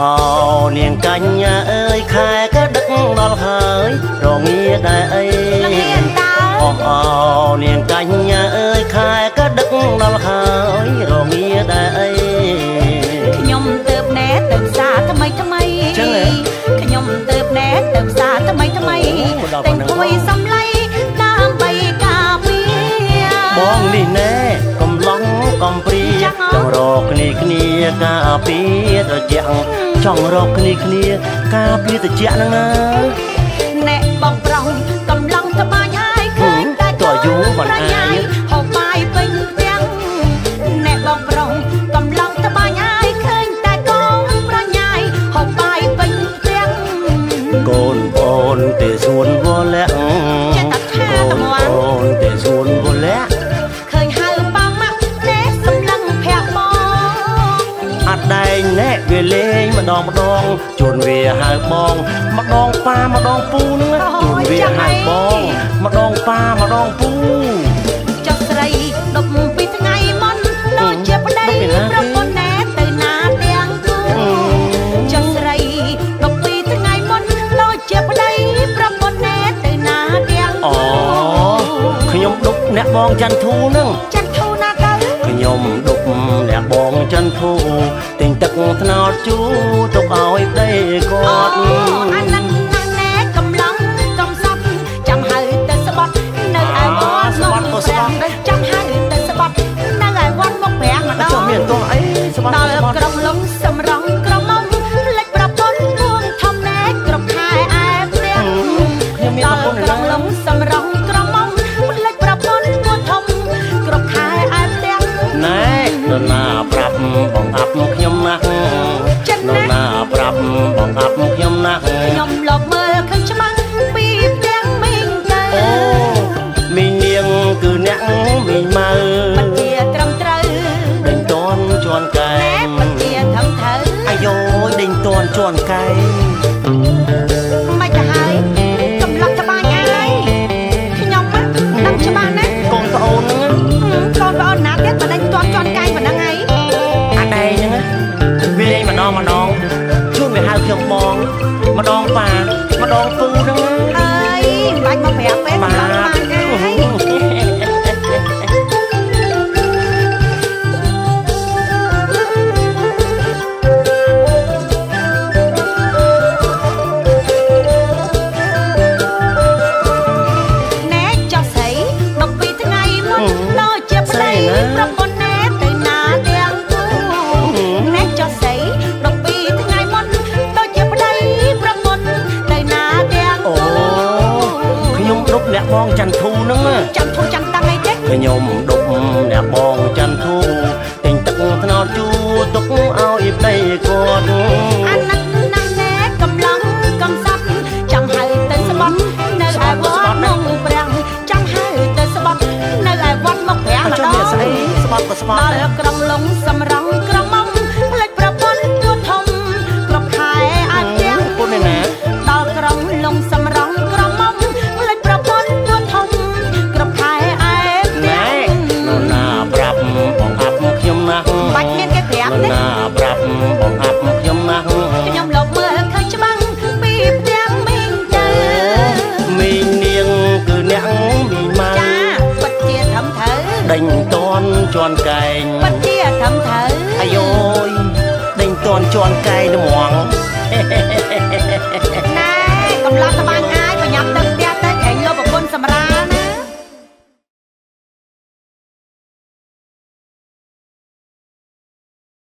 អូនាងកញ្ញាអើយខែក៏ដឹកដល់ហើយរងាដែរអីអូអូនាងកញ្ញាអើយខែក៏ដឹកដល់ហើយរងាដែរអីខ្ញុំទៅណែទៅផ្សារថ្មីថ្មីចឹងខ្ញុំទៅណែទៅផ្សារថ្មីថ្មីតែងគួយសំ រកគ្នាគ្នាការពារត្រជាក់ចង់រកគ្នាគ្នាការពារត្រជាក់ហ្នឹងណាអ្នកបងប្រុងកំឡុងត្បាញហើយឃើញតែតើយូរមិនអាយហូបបាយពេញទាំងអ្នកបងប្រុងកំឡុងត្បាញហើយឃើញតែកូនប្រញាយហូបបាយពេញទាំងកូនអូនទេសួនវលាក់កូ ម្ដងម្ដងជួនវាហៅបងម្ដងប៉ាម្ដងពូនឹងជួនវាហៅបងម្ដងប៉ាម្ដងពូចុះស្រីដប់ពីថ្ងៃមុនលោកជាប្តីប្រពន្ធណែទៅណាទាំងគូចុះស្រីដប់ពីថ្ងៃមុនលោកជាប្តីប្រពន្ធណែទៅណាទាំងគូអូខ្ញុំដប់អ្នកបងច័ន្ទធូនឹងច័ន្ទធូណាទៅខ្ញុំដប់អ្នកបងច័ន្ទធូទឹក ថ្នោតជូទុកឲ្យប្តីគាត់ ជន់កែមិនជាត្រឹមត្រូវអាយយដេញតន់ជន់កែមិនទៅហើយកំឡុងត្បាញអាយខ្ញុំដឹងច្បាស់ណាកូនប្អូនហ្នឹងកូនប្អូនណាទៀតមិនដេញតន់ជន់កែប៉ុណ្ណឹងហើយអាដែងហ្នឹងវាលេងម្ដងម្ដងជួនវាហៅខ្ញុំបងម្ដងប៉ាម្ដងពូហ្នឹងអើ បងច័ន្ទធូហ្នឹងច័ន្ទធូច័ន្ទតាំងអីទេខ្ញុំដប់អ្នកបងច័ន្ទធូ ដេញតន់ជន់កែងពិតជាធំត្រូវអាយយដេញតន់ជន់កែងហ្មងណែកំឡោះត្បាញ